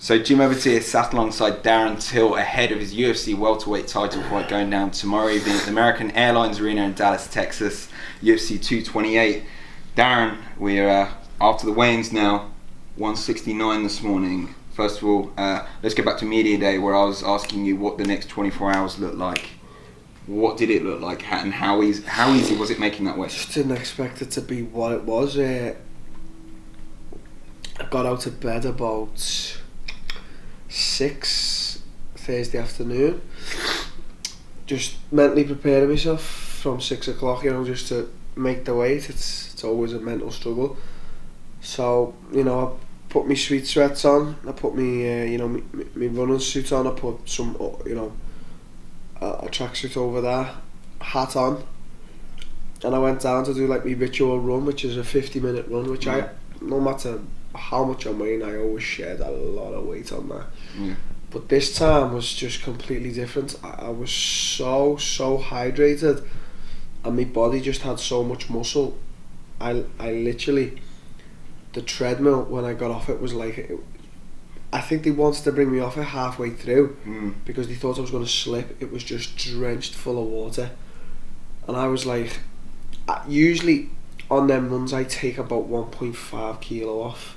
So Jim Overtier sat alongside Darren Till ahead of his UFC welterweight title fight going down tomorrow evening at the American Airlines Arena in Dallas, Texas, UFC 228. Darren, we're uh, after the weigh-ins now, 169 this morning. First of all, uh, let's get back to media day where I was asking you what the next 24 hours looked like. What did it look like, and how easy how easy was it making that weight? Just didn't expect it to be what it was. Uh, I got out of bed about six Thursday afternoon. Just mentally preparing myself from six o'clock, you know, just to make the weight. It's it's always a mental struggle. So you know, I put my sweet sweats on. I put me uh, you know my, me running suit on. I put some uh, you know a, a tracksuit over there, hat on, and I went down to do like my ritual run, which is a fifty minute run, which I no matter how much I'm weighing, I always shed a lot of weight on that. Yeah. But this time was just completely different. I, I was so so hydrated, and my body just had so much muscle. I I literally, the treadmill when I got off it was like, it, I think they wanted to bring me off it halfway through Mm. because they thought I was going to slip. It was just drenched full of water, and I was like, usually on them runs I take about one point five kilo off.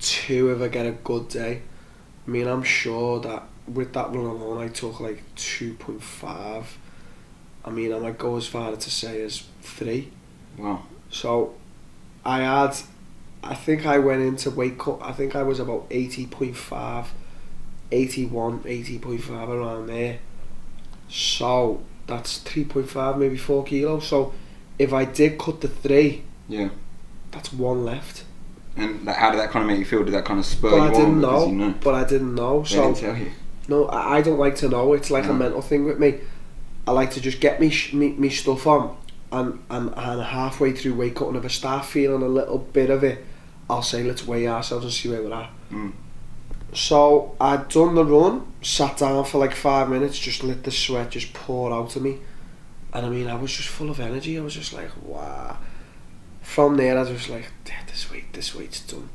Two if I get a good day. I mean, I'm sure that with that run alone, I took like two point five. I mean, I might go as far to say as three. Wow. So, I had, I think I went into weight cut. I think I was about 80.5, 81, 80.5 around there. So that's 3.5, maybe four kilos. So, if I did cut the three, Yeah. that's one left. And that, how did that kind of make you feel? Did that kind of spur But you I didn't because know. You know? But I didn't know. They So didn't tell you. No, I I don't like to know. It's like a mental thing with me. I like to just get me sh- me, me stuff on, and, and and halfway through weight cutting, if I start feeling a little bit of it, I'll say let's weigh ourselves and see where we're at. Mm. So I'd done the run, sat down for like five minutes, just let the sweat just pour out of me, and I mean I was just full of energy. I was just like wow. From there, I was just like, "Yeah, this weight, this weight's done.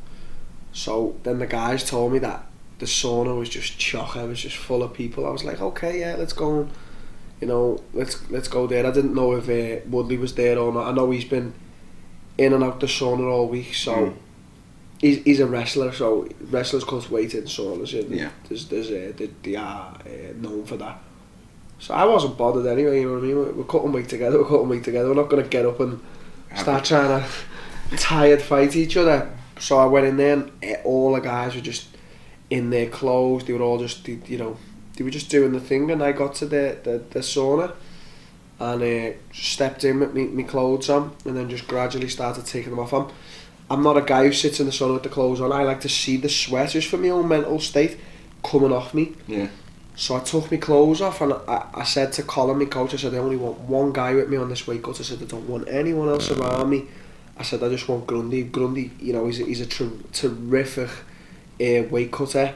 So then the guys told me that the sauna was just chock. I was just full of people. I was like, okay, yeah, let's go. And, you know, let's let's go there. I didn't know if uh, Woodley was there or not. I know he's been in and out the sauna all week, so Mm. he's, he's a wrestler. So wrestlers cut weight in saunas. Yeah. There's there's uh, they, they are uh, known for that. So I wasn't bothered anyway. You know what I mean? We're, we're cutting weight together. We're cutting weight together. We're not gonna get up and start trying to tired fight each other. So I went in there and eh, all the guys were just in their clothes. They were all just, you know, they were just doing the thing. And I got to the, the, the sauna and uh, stepped in with me, me clothes on and then just gradually started taking them off. I'm, I'm not a guy who sits in the sauna with the clothes on. I like to see the sweat just for my own mental state coming off me. Yeah. So I took my clothes off and I, I said to Colin, my coach, I said, I only want one guy with me on this weight cut. I said, I don't want anyone else around me. I said, I just want Grundy. Grundy, you know, he's a, he's a ter- terrific uh, weight cutter.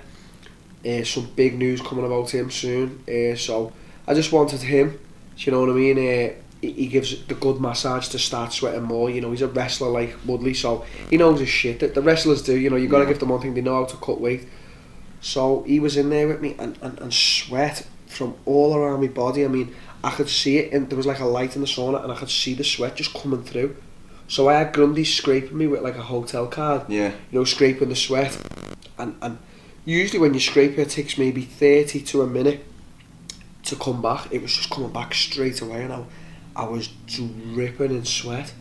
Uh, some big news coming about him soon. Uh, so I just wanted him. Do you know what I mean? Uh, he, he gives the good massage to start sweating more. You know, he's a wrestler like Woodley, so he knows his shit. The, the wrestlers do. You know, you've got to Yeah. give them one thing. They know how to cut weight. So he was in there with me and, and, and sweat from all around my body. I mean, I could see it, and there was like a light in the sauna, and I could see the sweat just coming through. So I had Grundy scraping me with like a hotel card. Yeah. You know, scraping the sweat. And, and usually when you scrape it, it takes maybe 30 to a minute to come back. It was just coming back straight away, and I, I was dripping in sweat.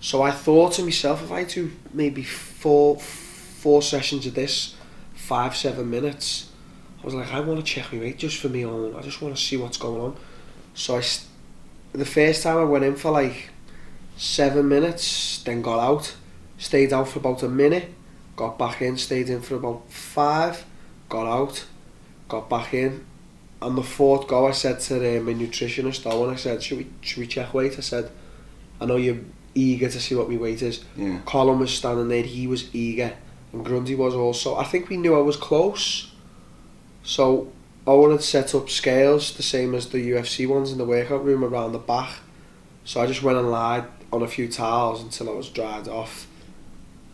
So I thought to myself, if I do maybe four, four sessions of this, five, seven minutes, I was like, I want to check my weight just for me own. I just want to see what's going on. So I, the first time I went in for like seven minutes, then got out, stayed out for about a minute, got back in, stayed in for about five, got out, got back in. On the fourth go, I said to the, my nutritionist, Owen, I said, should we, should we check weight? I said, I know you're eager to see what my weight is. Yeah. Colin was standing there, he was eager. And Grundy was also. I think we knew I was close. So Owen had set up scales, the same as the UFC ones in the workout room around the back. So I just went and lied on a few towels until I was dried off.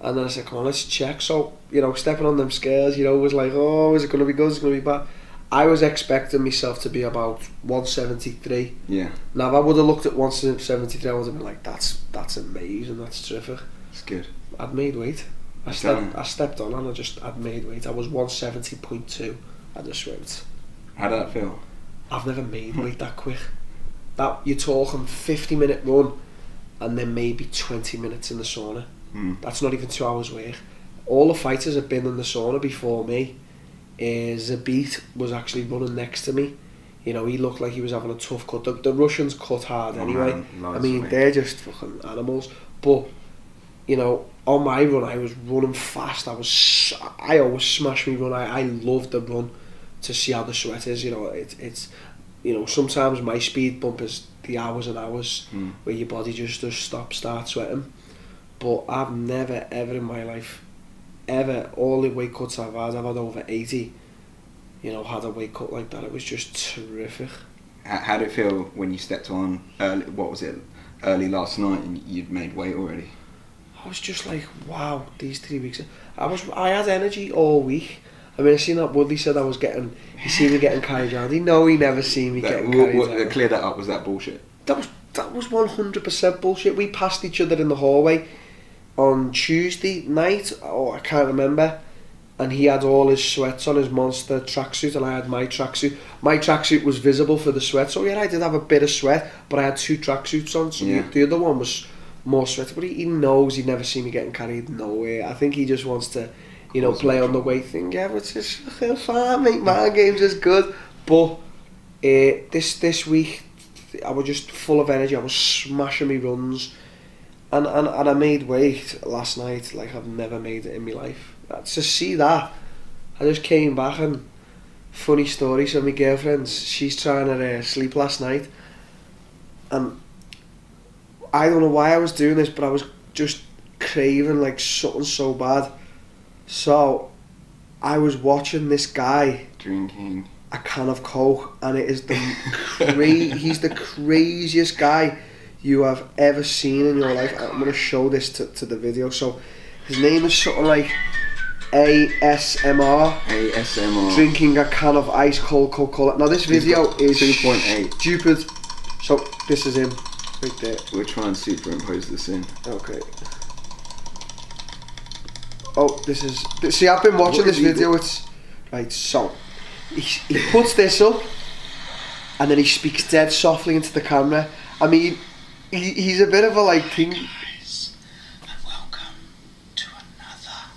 And then I said, come on, let's check. So, you know, stepping on them scales, you know, was like, oh, is it going to be good? Is it going to be bad? I was expecting myself to be about 173. Yeah, Now, if I would have looked at 173, I would have been like, that's that's amazing, that's terrific. it's good. I'd made weight. I, stepped, I stepped on and I just I'd made weight. I was 170.2. I just went. How did that feel? I've never made weight that quick. That you're talking 50 minute run and then maybe 20 minutes in the sauna. Mm. That's not even two hours work. All the fighters have been in the sauna before me. Is Zabit was actually running next to me. You know, he looked like he was having a tough cut. The, the Russians cut hard oh, anyway. Man, nice I mean, they're just fucking animals. But, you know, on my run, I was running fast. I was, I always smash me run. I, I love the run to see how the sweat is. You know, it, it's, you know, sometimes my speed bump is the hours and hours Mm. where your body just does stop, start sweating. But I've never, ever in my life, ever, all the weight cuts I've had, I've had over 80, you know, had a weight cut like that. It was just terrific. How, how did it feel when you stepped on early? What was it? Early last night, and you'd made weight already. I was just like, wow, these three weeks. I was, I had energy all week. I mean, I seen that Woodley said I was getting, he seen me getting carried around. He know he never seen me That, getting carried around. clear that up. Was that bullshit? That was that was one hundred percent bullshit. We passed each other in the hallway on Tuesday night. Oh, I can't remember. And he had all his sweats on his monster tracksuit, and I had my tracksuit. My tracksuit was visible for the sweat, so yeah, I did have a bit of sweat, but I had two tracksuits on. So Yeah. the other one was more sweaty, but he, he knows he'd never see me getting carried nowhere. I think he just wants to, you know, play on the way thing, yeah, which is fine, mate, my game's as good. But uh, this this week, I was just full of energy, I was smashing me runs, and, and, and I made weight last night like I've never made it in my life. Uh, to see that, I just came back and funny story, so my girlfriend, she's trying to uh, eh, sleep last night, and I don't know why I was doing this, but I was just craving like something so bad. So I was watching this guy Drinking. a can of coke, and it is the cra- he's the craziest guy you have ever seen in your life. I'm gonna show this to, to the video. So his name is sort of like ASMR. ASMR. Drinking a can of ice cold Coca Cola. Now this video is 2.8. stupid. So this is him right there. Try and superimpose this in. Okay. Oh, this is. See, I've been watching this video. It's right. So he, he puts this up, and then he speaks dead softly into the camera. I mean, he, he's a bit of a like king. guys, and welcome to another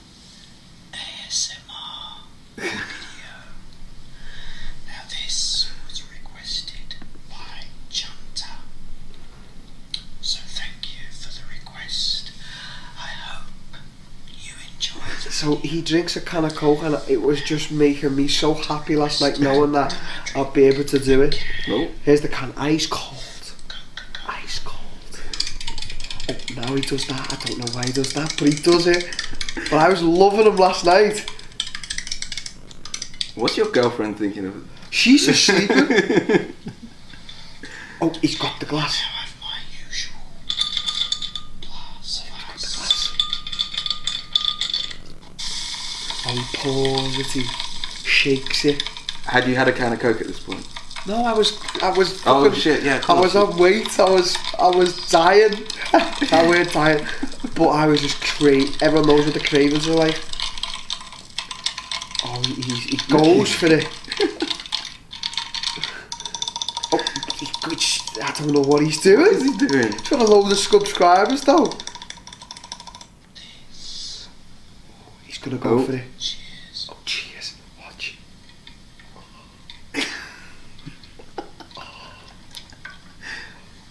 ASMR video. Now this was requested by Junta. So thank you for the request. I hope you enjoyed it. So he drinks a can of coke, and it was just making me so happy last night, knowing that I'll be able to do it. Here's the can, ice cold, ice cold. Oh, now he does that. I don't know why he does that, but he does it. But I was loving him last night. what's your girlfriend thinking of? She's asleep. oh, he's got the glass. I have my usual glass of ice. Oh, he pours it. He shakes it. Had you had a can of coke at this point? No, I was, I was. Oh fucking- shit! Yeah. I was on weight. I was, I was dying. I weren't dying, but I was just craving. Everyone knows what the cravings are like. Oh, he, he, he goes for it. Oh, he, he- I don't know what he's doing. What is he doing? He's got a load of subscribers though. He's gonna go Oh. for it. Cheers. Oh, cheers. Watch.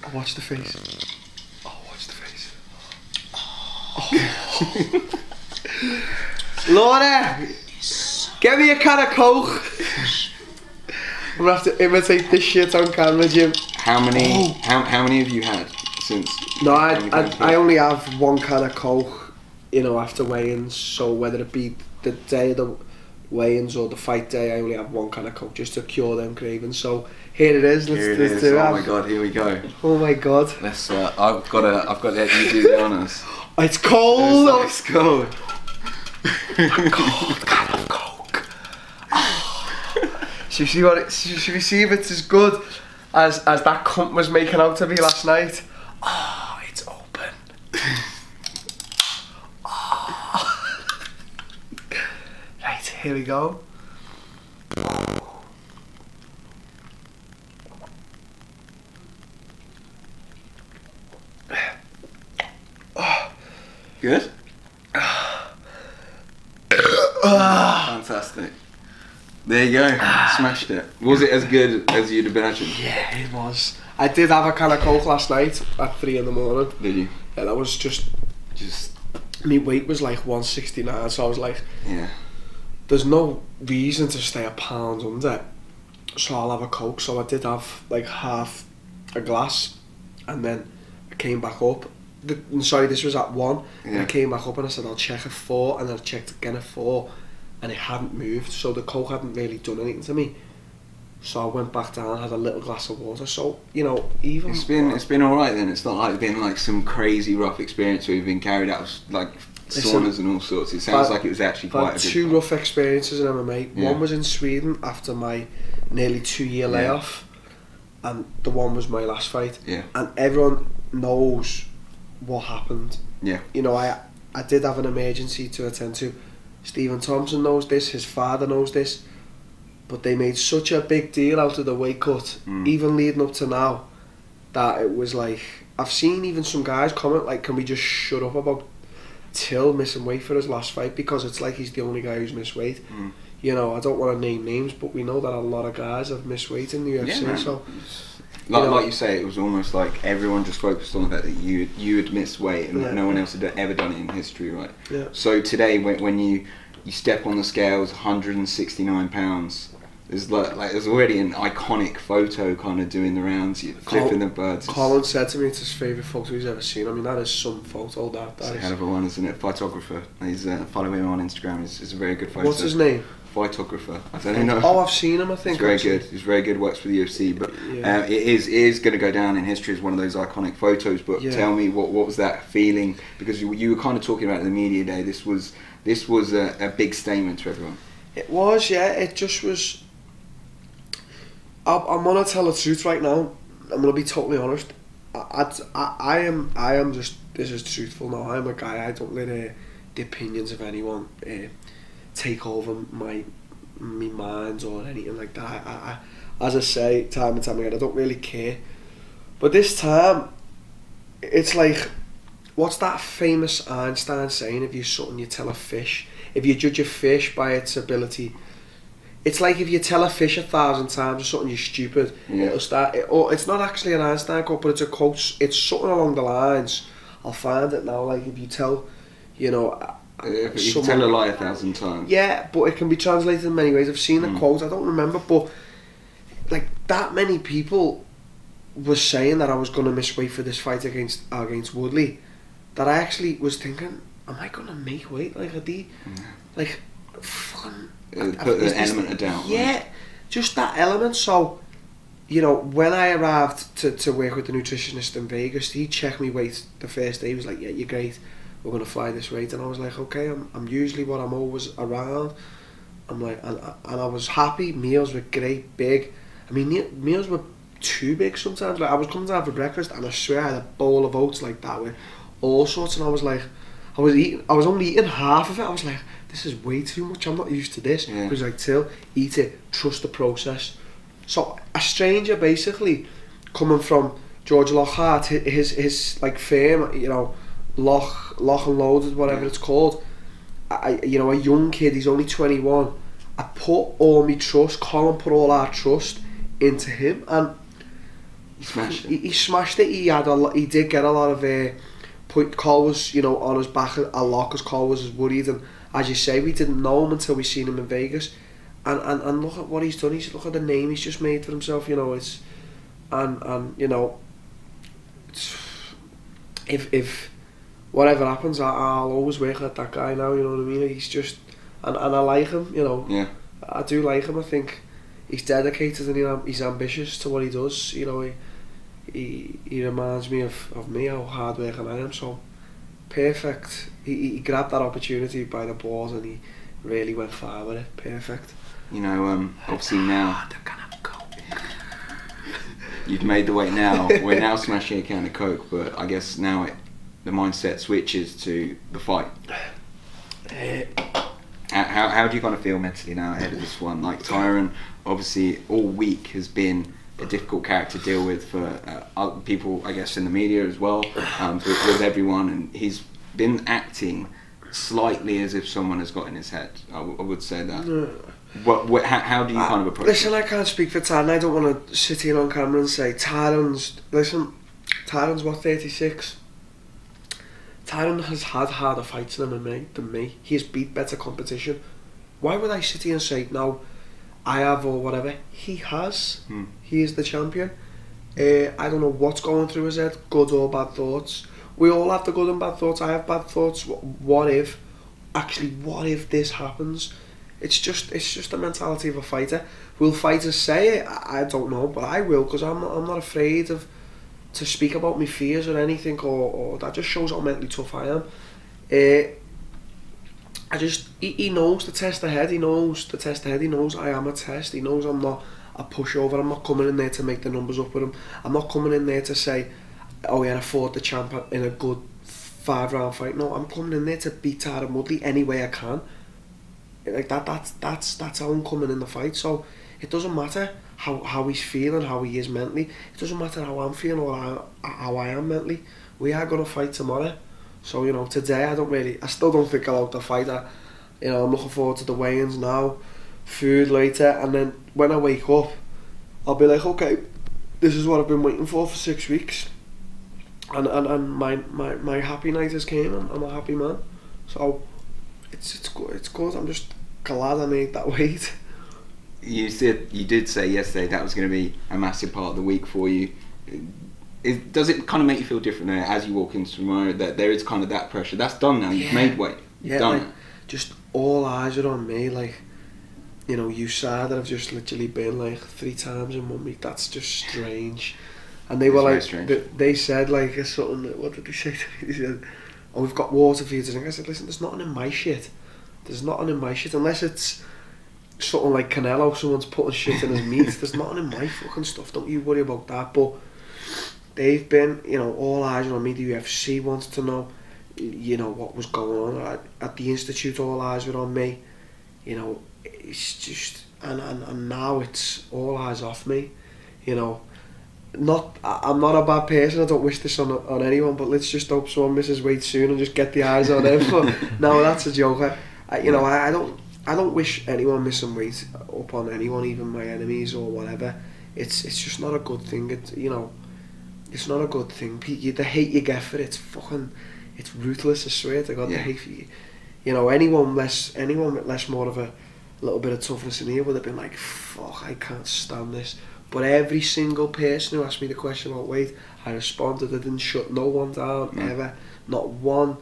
Oh, watch the face. Oh, watch the face. Oh. Laura, get me a can of coke. I'm gonna have to imitate this shit on camera, Jim. How many? Oh. How, how many have you had since? No, I, I, I only have one can of coke, you know, after weigh-ins. So whether it be the day of the weigh-ins or the fight day, I only have one can of coke just to cure them cravings. So here it is. Let's, Here it let's is. do it. Oh my god! Here we go. Oh my god. Let's. Uh, I've got to. I've got to let you do the honors. It's cold. It's, it's cold. cold can of coke. Oh. Should we see what it, should we see if it's as good as as that cunt was making out to be last night? Oh, it's open. Oh. Right, here we go. Good. Fantastic. There you go. Smashed it. Was it as good as you'd imagined? Yeah, it was. I did have a can of coke last night at three in the morning. Did you? Yeah, that was just. Just My weight was like 169, so I was like, yeah. there's no reason to stay a pound under. So I'll have a coke. So I did have like half a glass, and then I came back up. The, sorry, this was at one. And I came back up and I said I'll check at four, and then I checked again at four, and it hadn't moved. So the coke hadn't really done anything to me. So I went back down, and had a little glass of water. So you know, even It's been it's been all right then. It's not like it's been like some crazy rough experience where you've been carried out of like Listen, saunas and all sorts. It sounds I've- like it was actually I've quite a two rough experiences in MMA. Yeah. One was in Sweden after my nearly two year Yeah. layoff, and the one was my last fight. Yeah. And everyone knows what happened. Yeah. You know, I I did have an emergency to attend to. Stephen Thompson knows this, his father knows this, but they made such a big deal out of the weight cut, mm. even leading up to now, that it was like I've seen even some guys comment like, "Can we just shut up about Till missing weight for his last fight?" Because it's like he's the only guy who's missed weight. Mm. You know, I don't want to name names, but we know that a lot of guys have missed weight in the UFC. man. so Like, You know- like you say, it was almost like everyone just focused on the fact that you you had missed weight and Yeah. no one else had ever done it in history, right? yeah, So today, when, when you you step on the scales, 169 pounds. There's like, like there's already an iconic photo kind of doing the rounds. Col- flipping the birds. Colin said to me it's his favourite photo he's ever seen. I mean, that is some photo. That It's that a is. hell of a one, isn't it? Photographer. He's uh, follow him on Instagram. He's, he's a very good photo. What's his name? Photographer. I don't know. Oh, I've seen him. I think He's very good. He's very good. Works for the UFC, but Yeah. uh, it is it is going to go down in history as one of those iconic photos. But Yeah. tell me, what what was that feeling? Because you, you were kind of talking about it in the media day. This was this was a, a big statement to everyone. It was, yeah. It just was. I, I'm gonna tell the truth right now. I'm gonna be totally honest. I, I, I, I am, I am just. This is truthful now. I'm a guy. I don't let uh, the opinions of anyone uh, take over my, me mind or anything like that. I, I, as I say time and time again, I don't really care. But this time, it's like, what's that famous Einstein saying? If you something, you tell a fish. If you judge a fish by its ability, it's like if you tell a fish a thousand times or something, you're stupid. Yeah. It'll start. It, or it's not actually an Einstein quote, but it's a quote. It's something along the lines. I'll find it now. Like if you tell, you know, uh, Uh, you someone- tell a lie a thousand times. yeah, but it can be translated in many ways. I've seen the Mm. quote, I don't remember, but like that many people were saying that I was gonna miss weight for this fight against against Woodley, that I actually was thinking, am I gonna make weight like a D? Mm. Like. Uh, put the element of doubt. right? Yeah, just that element. So, you know, when I arrived to, to work with the nutritionist in Vegas, he checked me weight the first day. He was like, "Yeah, you're great. We're gonna fly this weight," and I was like, "Okay, I'm, I'm usually what I'm always around." I'm like, and, and I was happy. Meals were great, big. I mean, meals were too big sometimes. Like I was coming down for breakfast, and I swear I had a bowl of oats like that with all sorts, and I was like, I was eating. I was only eating half of it. I was like, this is way too much. I'm not used to this. Yeah. Was like, Till, eat it. Trust the process. So a stranger basically coming from George Lockhart, his his like firm, you know, Loch Loch and Loaded, whatever it's called. I, you know, a young kid. He's only twenty one. I put all my trust. Colin put all our trust into him, and He smashed he, it. he smashed it. He had a lot, he did get a lot of uh, point. Cole was you know on his back a lot because Cole was as worried, and as you say, we didn't know him until we seen him in Vegas, and and, and look at what he's done. He's look at the name he's just made for himself. You know, it's and and you know, if if whatever happens, I, I'll always work at that guy now. You know what I mean? He's just and and I like him. You know, Yeah. I do like him. I think he's dedicated and he- he's ambitious to what he does. You know, he he, he reminds me of, of me how hard working I am. So perfect. He, he grabbed that opportunity by the balls and he really went far with it. Perfect. You know, um, obviously now Ah, they're gonna go. you've made the weight now. We're now smashing a can of Coke, but I guess now it, the mindset switches to the fight. Uh, How, how, do you kind of feel mentally now ahead of this one? Like Tyron, obviously, all week has been a difficult character to deal with for uh, people, I guess, in the media as well, um, with, with everyone, and he's been acting slightly as if someone has got in his head. I, w- I would say that. What, what, how, how do you kind of approach Listen, it? I can't speak for Tyron. I don't want to sit here on camera and say Tyron's. Listen, Tyron's what thirty six. Tyron has had harder fights than me. Than me, he has beat better competition. Why would I sit here and say no? I have or whatever. He has. Hmm. He is the champion. Uh, I don't know what's going through his head, good or bad thoughts. We all have the good and bad thoughts. I have bad thoughts. What if? Actually, what if this happens? It's just it's just the mentality of a fighter. Will fighters say it? I I don't know, but I will because I'm not, I'm not afraid of to speak about my fears or anything, or, or that just shows how mentally tough I am. Uh, I just he, he knows the test ahead. He knows the test ahead. He knows I am a test. He knows I'm not a pushover. I'm not coming in there to make the numbers up with him. I'm not coming in there to say, oh yeah, I fought the champ in a good five round fight. No, I'm coming in there to beat Tyron Woodley any way I can. Like that. That's that's that's how I'm coming in the fight. So it doesn't matter how how he's feeling, how he is mentally. It doesn't matter how I'm feeling or how, how I am mentally. We are gonna fight tomorrow. So you know, today I don't really, I still don't think I'll out the fight. I, you know, I'm looking forward to the weigh-ins now, food later, and then when I wake up, I'll be like, okay, this is what I've been waiting for for six weeks, and and, and my, my my happy night has came. I'm, I'm a happy man, so it's it's good. It's good. I'm just glad I made that weight. You said you did say yesterday that was going to be a massive part of the week for you. Is, does it kind of make you feel different now as you walk into tomorrow that there is kind of that pressure? That's done now. You've Yeah. made weight. You've Yeah, done like, just all eyes are on me. Like, you know, you saw that I've just literally been like three times in one week. That's just strange. And they It's were like, they, they said like a something. What did they say to me? They said, "Oh, we've got water for you to drink." I said, "Listen, there's nothing in my shit. There's nothing in my shit unless it's." Something like Canelo, someone's putting shit in his meat. There's nothing in my fucking stuff. Don't you worry about that. But they've been, you know, all eyes on me. The UFC wants to know, you know, what was going on at, at the institute. All eyes were on me. You know, it's just, and, and and now it's all eyes off me. You know, not I'm not a bad person. I don't wish this on on anyone. But let's just hope someone misses weight soon and just get the eyes on him. But no, that's a joke. I, I, you know, I, I don't I don't wish anyone missing weight upon anyone, even my enemies or whatever. It's it's just not a good thing. It you know, it's not a good thing. The hate you get for it, it's fucking, it's ruthless. I swear to God, Yeah. the hate for you. You know, anyone less, anyone with less more of a little bit of toughness in here would have been like, fuck, I can't stand this. But every single person who asked me the question about weight, I responded. I didn't shut no one down ever. Not one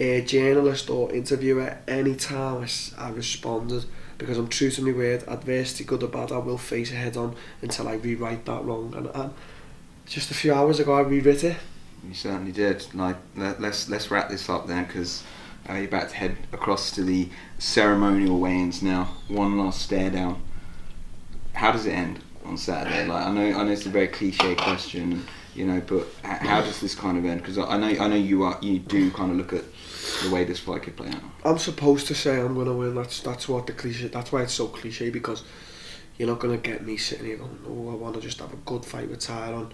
uh, journalist or interviewer any time I, s- I responded because I'm true to my word. Adversity, good or bad, I will face it head on until I rewrite that wrong. And, and just a few hours ago, I rewrote it. You certainly did. Like, let, let's let's wrap this up then, because uh, you're about to head across to the ceremonial weigh-ins now. One last stare down. How does it end on Saturday? Like, I know I know it's a very cliche question, you know, but h- how does this kind of end? Because I I know I know you are you do kind of look at the way this fight could play out. I'm supposed to say I'm gonna win. That's that's what the cliche. That's why it's so cliche because you're not gonna get me sitting here going, "Oh, I want to just have a good fight with Tyron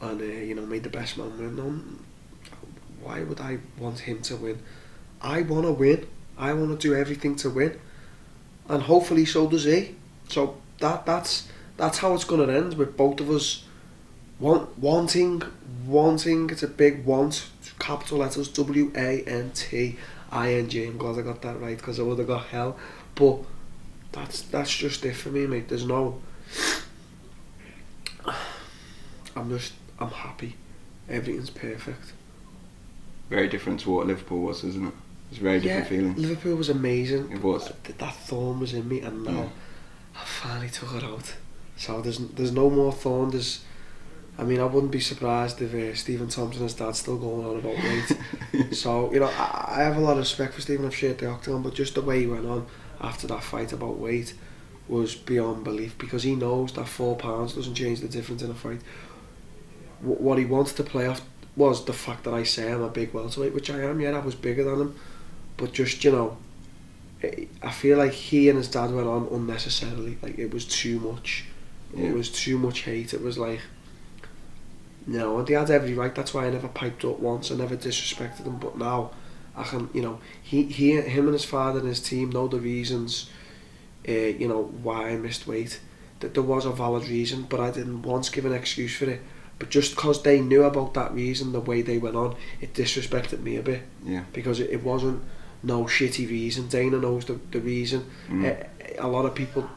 and uh, you know, make the best man win." No, why would I want him to win? I want to win. I want to do everything to win, and hopefully so does he. So that that's that's how it's gonna end with both of us want wanting wanting. It's a big want. Capital letters W A N T I N G. I'm glad I got that right because I would have got hell. But that's that's just it for me, mate. There's no. I'm just I'm happy. Everything's perfect. Very different to what Liverpool was, isn't it? It's a very different feeling. Liverpool was amazing. It was. That, that thorn was in me, and now Yeah. I finally took it out. So there's there's no more thorn. There's I mean, I wouldn't be surprised if uh, Stephen Thompson and his dad's still going on about weight. so, you know, I, I have a lot of respect for Stephen. I've shared the octagon, but just the way he went on after that fight about weight was beyond belief because he knows that four pounds doesn't change the difference in a fight. W- what he wanted to play off was the fact that I say I'm a big welterweight, which I am. Yeah, I was bigger than him, but just you know, I- I feel like he and his dad went on unnecessarily. Like it was too much. Yeah. It was too much hate. It was like. No, and they had every right. That's why I never piped up once. I never disrespected them. But now, I can, you know, he, he, him and his father and his team know the reasons, uh, you know, why I missed weight. That there was a valid reason, but I didn't once give an excuse for it. But just because they knew about that reason, the way they went on, it disrespected me a bit Yeah. because it, it wasn't no shitty reason. Dana knows the, the reason. Mm. Eh, a lot of people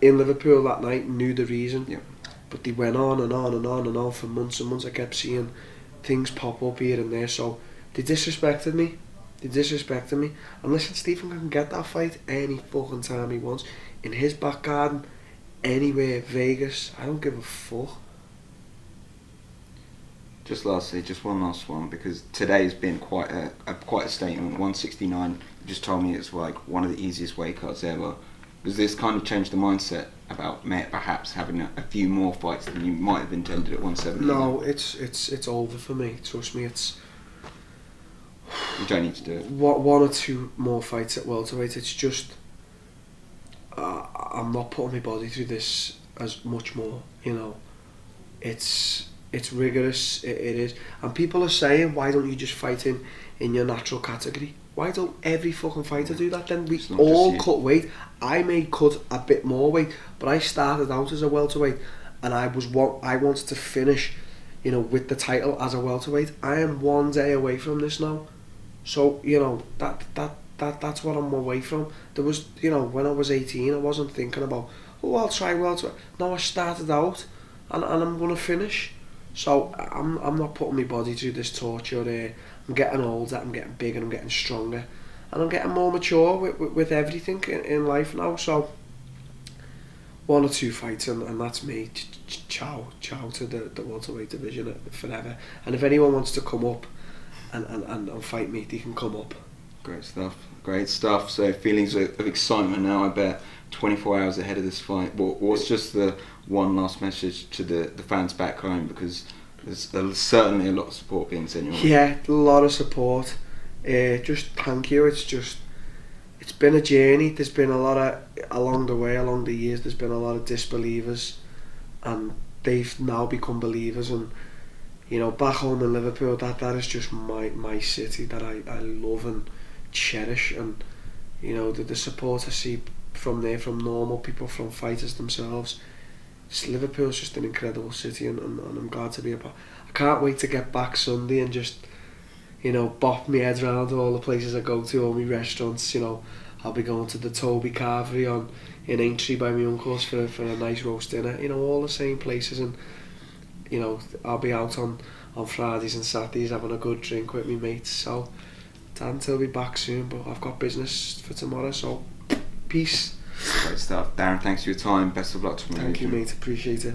in Liverpool that night knew the reason. Yeah. But they went on and on and on and on for months and months. I kept seeing things pop up here and there. So they disrespected me. They disrespected me. And listen, Stephen can get that fight any fucking time he wants. In his back garden, anywhere, Vegas. I don't give a fuck. Just lastly, just one last one because today's been quite a, a quite a statement. 169. You just told me it's like one of the easiest weight cuts ever. Does this kind of change the mindset about perhaps having a, a few more fights than you might have intended at 170? No, it's it's it's over for me. Trust me, it's You don't need to do it. one, one or two more fights at welterweight. It's just uh, I'm not putting my body through this as much more. You know, it's it's rigorous. It, it is, and people are saying, why don't you just fight in in your natural category? Why don't every fucking fighter do that? Then we all cut weight. I may cut a bit more weight, but I started out as a welterweight, and I was what I wanted to finish, you know, with the title as a welterweight. I am one day away from this now. So you know that that that that's what I'm away from. There was you know when I was 18, I wasn't thinking about oh I'll try welter. No, I started out, and, and I'm gonna finish. So I'm, I'm not putting my body through this torture. Uh, I'm getting older, I'm getting bigger, I'm getting stronger. And I'm getting more mature with, with, with everything in, in life now. So one or two fights and, and that's me. Ch ch ciao, ciao to the, the welterweight division eh, forever. And if anyone wants to come up and, and, and, and fight me, they can come up. Great stuff. Great stuff. So feelings of, excitement now. I bet. 24 hours ahead of this fight. What, what's just the one last message to the, the fans back home? Because there's certainly a lot of support being sent. Yeah, a lot of support. Uh, just thank you. It's just, it's been a journey. There's been a lot of, along the way, along the years, there's been a lot of disbelievers. And they've now become believers. And, you know, back home in Liverpool, that, that is just my, my city that I, I love and cherish and you know the, the support I see from there from normal people from fighters themselves. Just Liverpool's just an incredible city and, and, and I'm glad to be a part. I can't wait to get back Sunday and just you know bop my head around all the places I go to all my restaurants you know. I'll be going to the Toby Carvery on in Aintree by my uncle's for, for a nice roast dinner you know all the same places. And you know I'll be out on on Fridays and Saturdays having a good drink with my mates so Dante will be back soon, but I've got business for tomorrow. So, peace. Great stuff. Darren, thanks for your time. Best of luck tomorrow. Thank you, mate. Appreciate it.